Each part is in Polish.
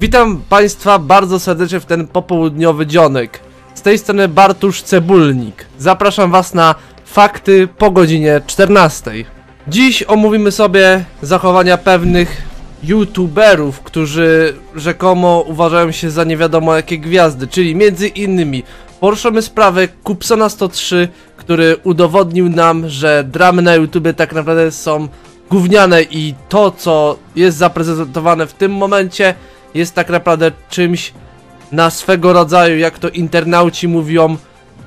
Witam Państwa bardzo serdecznie w ten popołudniowy dzionek. Z tej strony Bartusz Cebulnik. Zapraszam Was na fakty po godzinie 14. Dziś omówimy sobie zachowania pewnych youtuberów, którzy rzekomo uważają się za nie wiadomo jakie gwiazdy, czyli między innymi poruszymy sprawę Kupsona 103, który udowodnił nam, że dramy na YouTube tak naprawdę są gówniane i to co jest zaprezentowane w tym momencie jest tak naprawdę czymś na swego rodzaju, jak to internauci mówią,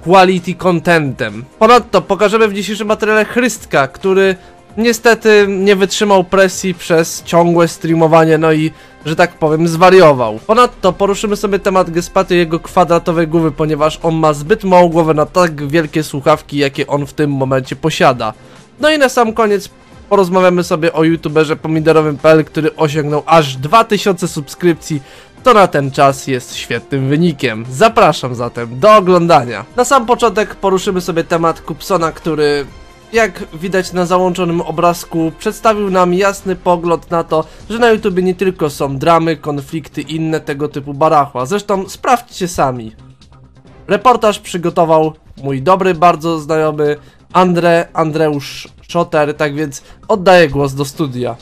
quality contentem. Ponadto pokażemy w dzisiejszym materiale Chrystka, który niestety nie wytrzymał presji przez ciągłe streamowanie, no i, że tak powiem, zwariował. Ponadto poruszymy sobie temat Gespaty i jego kwadratowej głowy, ponieważ on ma zbyt małą głowę na tak wielkie słuchawki, jakie on w tym momencie posiada. No i na sam koniec porozmawiamy sobie o youtuberze pomidorowym.pl, który osiągnął aż 2000 subskrypcji, to na ten czas jest świetnym wynikiem. Zapraszam zatem do oglądania. Na sam początek poruszymy sobie temat Kupsona, który jak widać na załączonym obrazku, przedstawił nam jasny pogląd na to, że na YouTube nie tylko są dramy, konflikty i inne tego typu barachła. Zresztą sprawdźcie sami. Reportaż przygotował mój dobry, bardzo znajomy Andre Andreusz Schotter, tak więc oddaję głos do studia.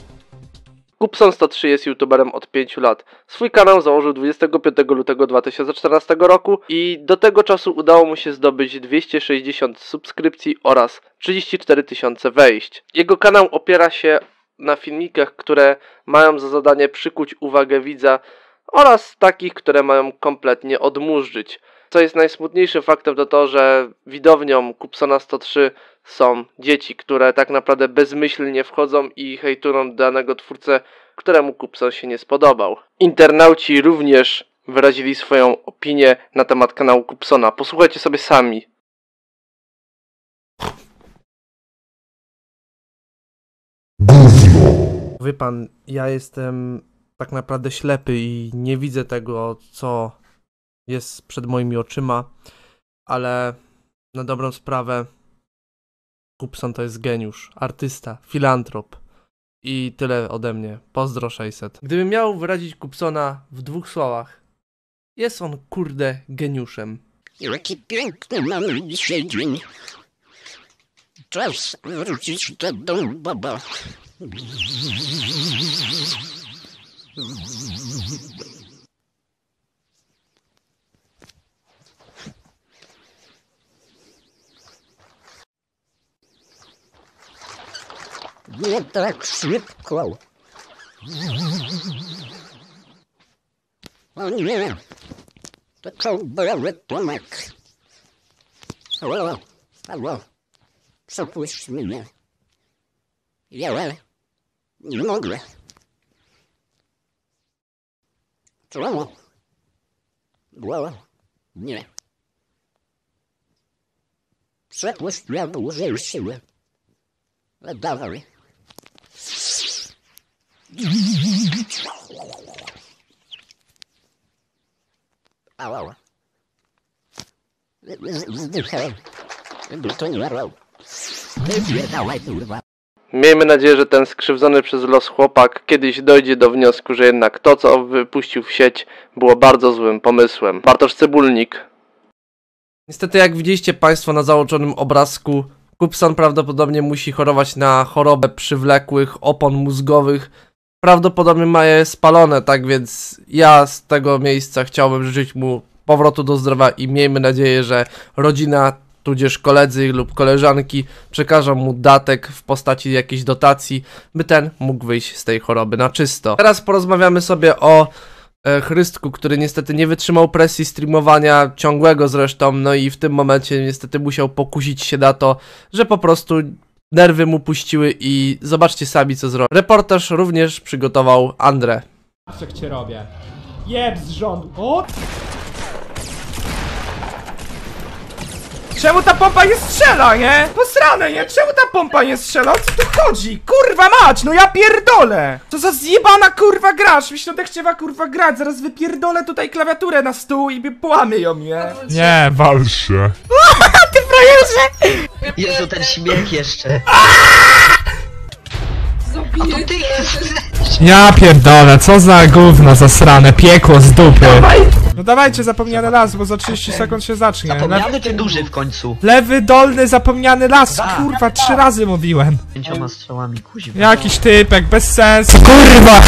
Kupson 103 jest youtuberem od 5 lat. Swój kanał założył 25 lutego 2014 roku i do tego czasu udało mu się zdobyć 260 subskrypcji oraz 34 tysiące wejść. Jego kanał opiera się na filmikach, które mają za zadanie przykuć uwagę widza oraz takich, które mają kompletnie odmurzyć. Co jest najsmutniejszym faktem to to, że widownią Kupsona 103 są dzieci, które tak naprawdę bezmyślnie wchodzą i hejtują danego twórcę, któremu Kupson się nie spodobał. Internauci również wyrazili swoją opinię na temat kanału Kupsona. Posłuchajcie sobie sami. Wie pan, ja jestem tak naprawdę ślepy i nie widzę tego, co jest przed moimi oczyma, ale na dobrą sprawę Kupson to jest geniusz, artysta, filantrop i tyle ode mnie. Pozdro 600. Gdybym miał wyrazić Kupsona w dwóch słowach, jest on kurde geniuszem. Jaki piękny mamy dzisiaj dzień. Czas wrócić do domu, baba. Nie tak szybko. O nie, to kołbrowy Tomek. Halo, halo, przepuść mnie. Ja nie mogę. Czemu? Bo nie. Przepuść mnie, użyj siły. Ale dawaj. Ała. Miejmy nadzieję, że ten skrzywdzony przez los chłopak kiedyś dojdzie do wniosku, że jednak to, co wypuścił w sieć, było bardzo złym pomysłem. Bartosz Cebulnik. Niestety, jak widzieliście Państwo na załączonym obrazku, Kupson prawdopodobnie musi chorować na chorobę przywlekłych opon mózgowych. Prawdopodobnie ma je spalone, tak więc ja z tego miejsca chciałbym życzyć mu powrotu do zdrowia i miejmy nadzieję, że rodzina tudzież koledzy lub koleżanki przekażą mu datek w postaci jakiejś dotacji, by ten mógł wyjść z tej choroby na czysto. Teraz porozmawiamy sobie o e, Chrystku, który niestety nie wytrzymał presji streamowania ciągłego zresztą, no i w tym momencie niestety musiał pokusić się na to, że po prostu nerwy mu puściły i zobaczcie sami co zrobił. Reportaż również przygotował Andre. Patrz jak cię robię. Jeb z rządu. O! Czemu ta pompa nie strzela, nie? Posrane, nie? Czemu ta pompa nie strzela? O co tu chodzi? Kurwa mać, no ja pierdolę! Co za zjebana kurwa grasz? Wiśniodek chciała kurwa grać, zaraz wypierdolę tutaj klawiaturę na stół i połamy ją, nie? Nie, wal się. Jezu, ten śmiech jeszcze. Zabiję Ty! Ja pierdolę, co za gówno zasrane, piekło z dupy. No dawajcie zapomniany las, bo za 30 sekund się zacznie. Le Zapomniany czy duży w końcu? lewy dolny zapomniany las, kurwa, trzy razy mówiłem. Pięcioma strzałami, kuźwa. Jakiś typek, bez sensu. Kurwa!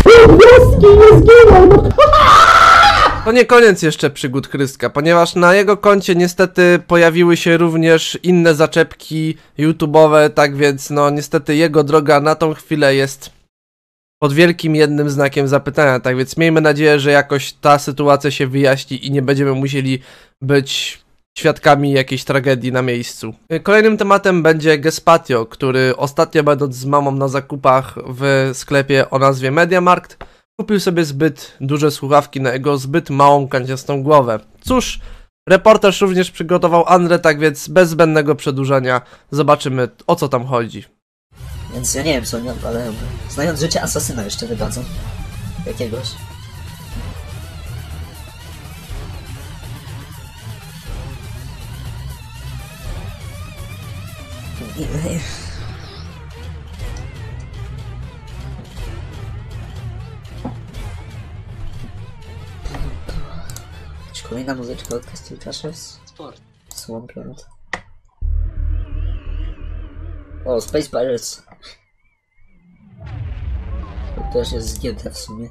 To nie koniec jeszcze przygód Chrystka, ponieważ na jego koncie niestety pojawiły się również inne zaczepki YouTube'owe, tak więc no niestety jego droga na tą chwilę jest pod wielkim jednym znakiem zapytania, tak więc miejmy nadzieję, że jakoś ta sytuacja się wyjaśni i nie będziemy musieli być świadkami jakiejś tragedii na miejscu. Kolejnym tematem będzie Gespatio, który ostatnio będąc z mamą na zakupach w sklepie o nazwie Mediamarkt, kupił sobie zbyt duże słuchawki na jego zbyt małą kanciastą głowę. Cóż, reportaż również przygotował Andre, tak więc bez zbędnego przedłużania zobaczymy o co tam chodzi. Więc ja nie wiem co oni odwalają. Znając życie asasyna jeszcze wydadzą. Jakiegoś. Kolejna muzyczka od Castle Crashers? Sport. Swampland. O, Space Pirates. To też jest zgięte w sumie.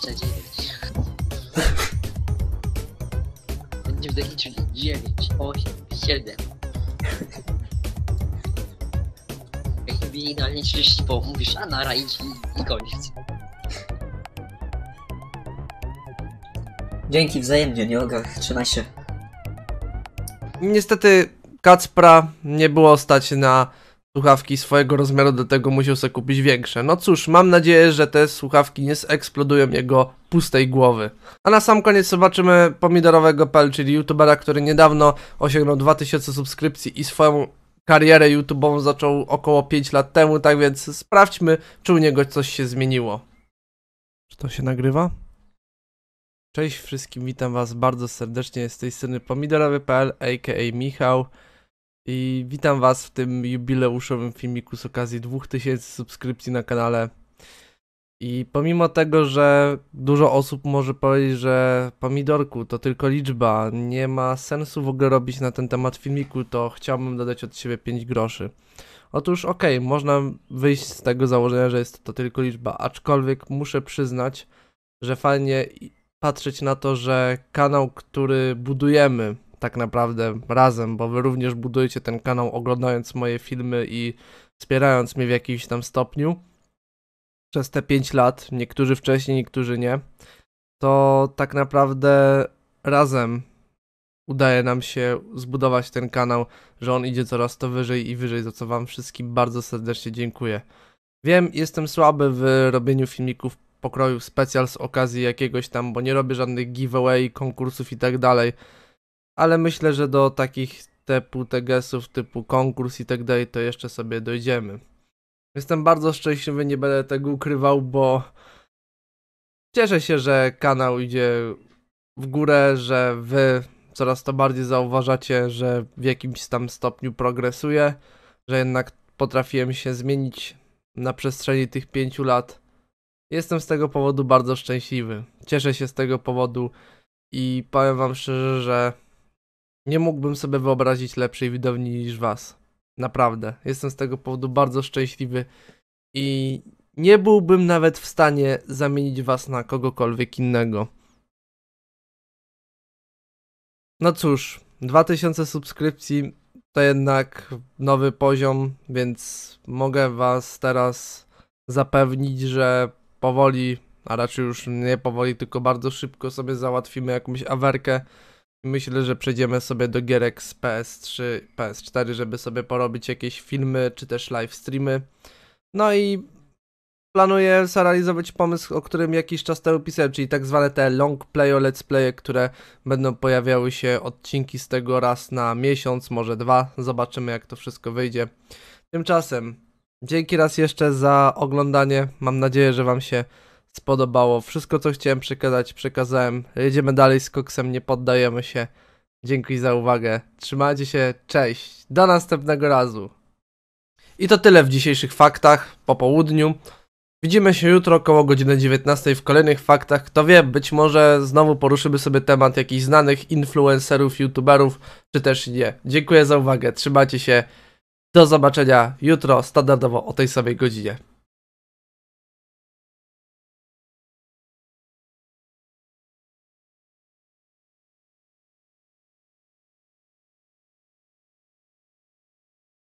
29. Będziemy liczyli 9, 8, 7. Jakby naliczysz i mówisz, a nara idź i, i koniec. Dzięki wzajemnie, Nioga, trzymaj się. Niestety Kacpra nie było stać na słuchawki swojego rozmiaru, do tego musiał sobie kupić większe. No cóż, mam nadzieję, że te słuchawki nie eksplodują jego pustej głowy. A na sam koniec zobaczymy pomidorowego PL, czyli youtubera, który niedawno osiągnął 2000 subskrypcji i swoją karierę YouTube'ową zaczął około 5 lat temu, tak więc sprawdźmy, czy u niego coś się zmieniło. Czy to się nagrywa? Cześć wszystkim, witam was bardzo serdecznie z tej strony pomidorowy.pl, aka Michał i witam was w tym jubileuszowym filmiku z okazji 2000 subskrypcji na kanale. I pomimo tego, że dużo osób może powiedzieć, że pomidorku to tylko liczba, nie ma sensu w ogóle robić na ten temat filmiku, to chciałbym dodać od siebie 5 groszy. Otóż okej, można wyjść z tego założenia, że jest to tylko liczba, aczkolwiek muszę przyznać, że fajnie patrzeć na to, że kanał, który budujemy tak naprawdę razem, bo wy również budujecie ten kanał oglądając moje filmy i wspierając mnie w jakimś tam stopniu przez te 5 lat, niektórzy wcześniej, niektórzy nie, to tak naprawdę razem udaje nam się zbudować ten kanał, że on idzie coraz to wyżej i wyżej, za co wam wszystkim bardzo serdecznie dziękuję. Wiem, jestem słaby w robieniu filmików pokroju specjal z okazji jakiegoś tam, bo nie robię żadnych giveaway, konkursów i tak dalej, ale myślę, że do takich typu tegesów, typu konkurs i tak dalej, to jeszcze sobie dojdziemy. Jestem bardzo szczęśliwy, nie będę tego ukrywał, bo cieszę się, że kanał idzie w górę, że wy coraz to bardziej zauważacie, że w jakimś tam stopniu progresuje, że jednak potrafiłem się zmienić na przestrzeni tych pięciu lat. Jestem z tego powodu bardzo szczęśliwy. Cieszę się z tego powodu i powiem wam szczerze, że nie mógłbym sobie wyobrazić lepszej widowni niż was. Naprawdę. Jestem z tego powodu bardzo szczęśliwy i nie byłbym nawet w stanie zamienić was na kogokolwiek innego. No cóż, 2000 subskrypcji to jednak nowy poziom, więc mogę was teraz zapewnić, że powoli a raczej już nie powoli, tylko bardzo szybko sobie załatwimy jakąś awerkę. Myślę, że przejdziemy sobie do gierek z PS3, PS4, żeby sobie porobić jakieś filmy czy też live streamy. No i planuję zrealizować pomysł, o którym jakiś czas temu pisałem, czyli tak zwane te long play o let's play, które będą pojawiały się odcinki z tego raz na miesiąc, może dwa. Zobaczymy jak to wszystko wyjdzie. Tymczasem dzięki raz jeszcze za oglądanie. Mam nadzieję, że wam się spodobało. Wszystko co chciałem przekazać, przekazałem. Jedziemy dalej z koksem, nie poddajemy się. Dzięki za uwagę. Trzymajcie się, cześć. Do następnego razu. I to tyle w dzisiejszych faktach po południu. Widzimy się jutro około godziny 19 w kolejnych faktach. Kto wie, być może znowu poruszymy sobie temat jakichś znanych influencerów, youtuberów, czy też nie. Dziękuję za uwagę, trzymajcie się. Do zobaczenia jutro standardowo o tej samej godzinie.